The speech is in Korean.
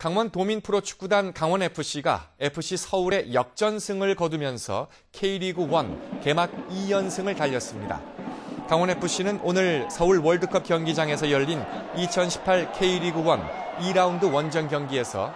강원 도민 프로축구단 강원FC가 FC 서울의 역전승을 거두면서 K리그 1 개막 2연승을 달렸습니다. 강원FC는 오늘 서울 월드컵 경기장에서 열린 2018 K리그 1 2라운드 원정 경기에서